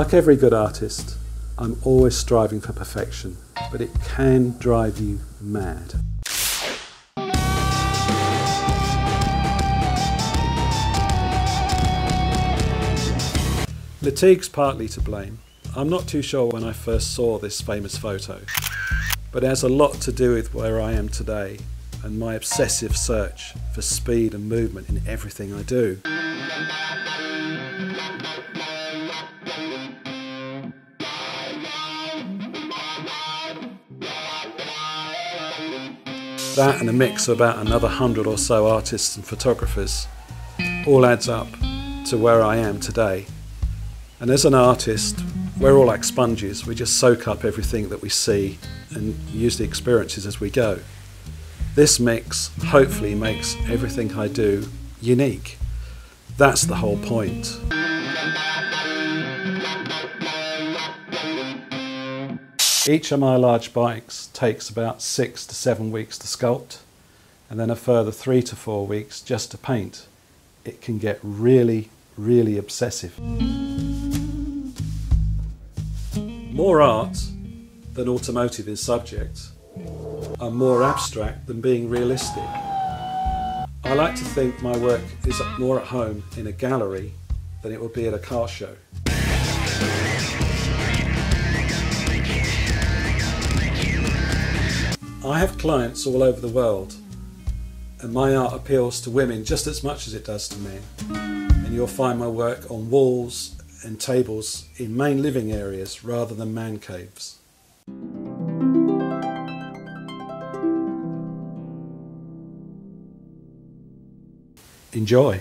Like every good artist, I'm always striving for perfection, but it can drive you mad. Lartigue's partly to blame. I'm not too sure when I first saw this famous photo, but it has a lot to do with where I am today and my obsessive search for speed and movement in everything I do. That and a mix of about another hundred or so artists and photographers all adds up to where I am today. And as an artist, we're all like sponges. We just soak up everything that we see and use the experiences as we go. This mix hopefully makes everything I do unique. That's the whole point. Each of my large bikes takes about six to seven weeks to sculpt and then a further three to four weeks just to paint. It can get really, really obsessive. More art than automotive in subject are more abstract than being realistic. I like to think my work is more at home in a gallery than it would be at a car show. I have clients all over the world and my art appeals to women just as much as it does to men. And you'll find my work on walls and tables in main living areas rather than man caves. Enjoy.